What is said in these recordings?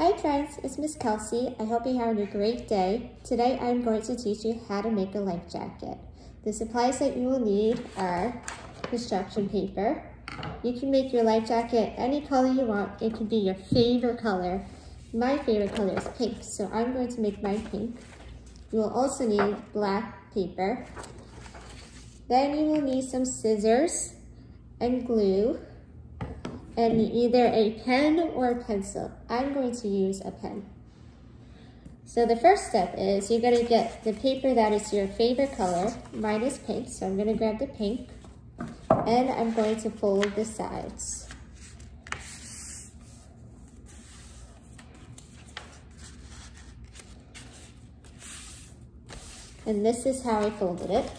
Hi friends, it's Miss Kelsey. I hope you're having a great day. Today I'm going to teach you how to make a life jacket. The supplies that you will need are construction paper. You can make your life jacket any color you want. It can be your favorite color. My favorite color is pink, so I'm going to make mine pink. You will also need black paper. Then you will need some scissors and glue and either a pen or a pencil. I'm going to use a pen. So the first step is you're gonna get the paper that is your favorite color. Mine is pink, so I'm gonna grab the pink and I'm going to fold the sides. And this is how I folded it.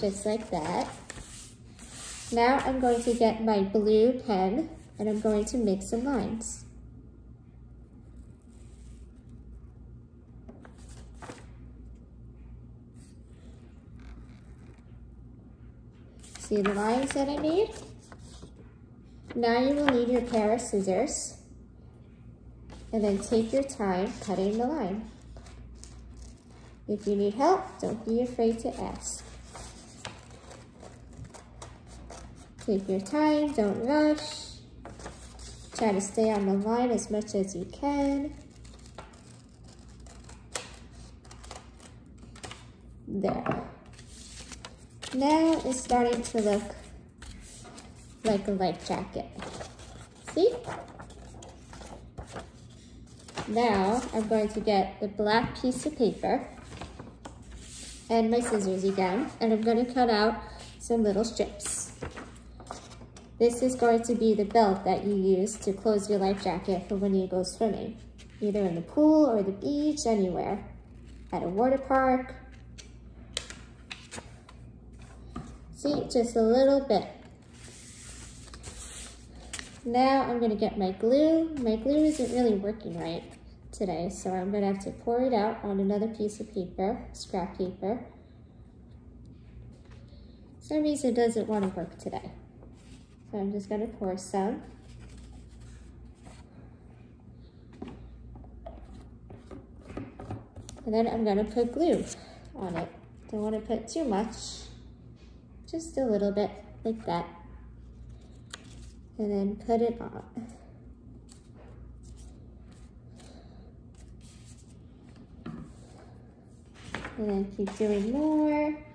Just like that. Now I'm going to get my blue pen and I'm going to make some lines. See the lines that I made? Now you will need your pair of scissors and then take your time cutting the line. If you need help, don't be afraid to ask. Take your time, don't rush. Try to stay on the line as much as you can. There. Now it's starting to look like a life jacket. See? Now I'm going to get the black piece of paper and my scissors again, and I'm going to cut out some little strips. This is going to be the belt that you use to close your life jacket for when you go swimming, either in the pool or the beach, anywhere, at a water park. See, just a little bit. Now I'm gonna get my glue. My glue isn't really working right today, so I'm gonna have to pour it out on another piece of paper, scrap paper. some reason it doesn't wanna work today. So I'm just going to pour some. And then I'm going to put glue on it. Don't want to put too much, just a little bit like that. And then put it on. And then keep doing more.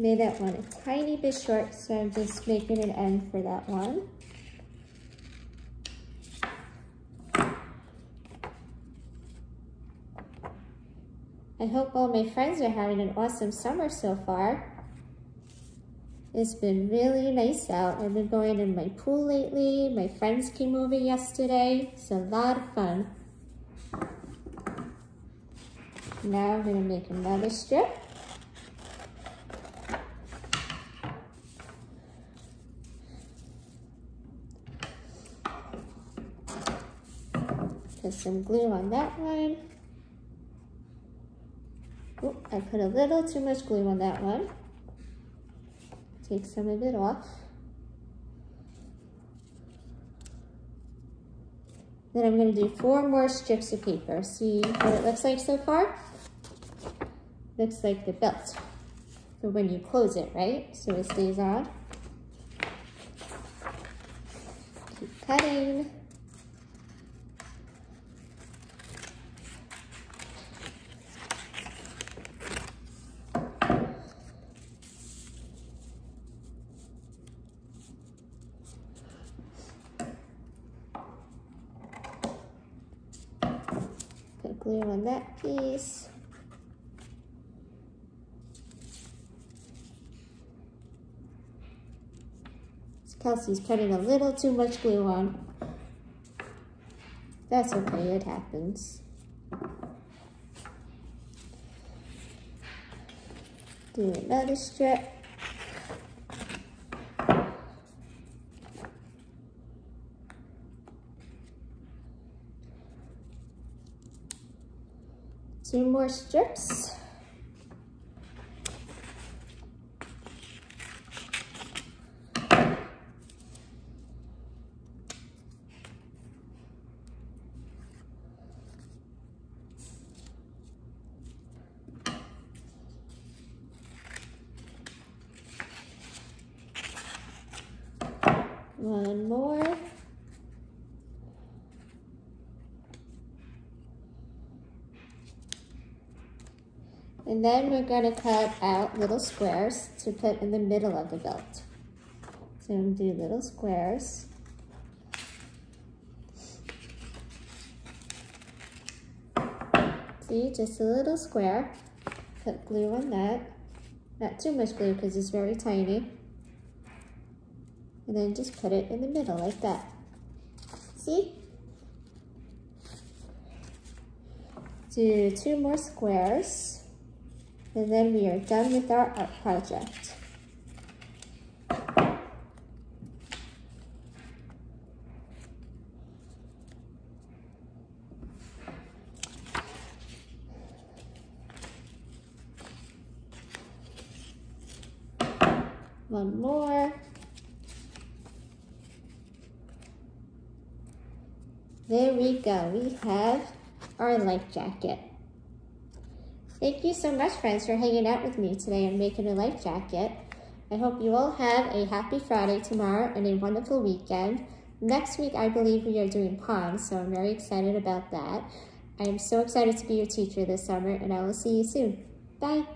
Made that one a tiny bit short, so I'm just making an end for that one. I hope all my friends are having an awesome summer so far. It's been really nice out. I've been going in my pool lately. My friends came over yesterday. It's a lot of fun. Now I'm gonna make another strip. Put some glue on that one. Oh, I put a little too much glue on that one. Take some of it off. Then I'm gonna do four more strips of paper. See what it looks like so far? Looks like the belt for when you close it, right? So it stays on. Keep cutting. Glue on that piece. Kelsey's putting a little too much glue on. That's okay, it happens. Do another strip. Two more strips. One more. And then we're going to cut out little squares to put in the middle of the belt. So I'm do little squares. See, just a little square. Put glue on that. Not too much glue because it's very tiny. And then just put it in the middle like that. See? Do two more squares. And then we are done with our art project. One more. There we go. We have our life jacket. Thank you so much, friends, for hanging out with me today and making a life jacket. I hope you all have a happy Friday tomorrow and a wonderful weekend. Next week, I believe we are doing ponds, so I'm very excited about that. I am so excited to be your teacher this summer, and I will see you soon. Bye.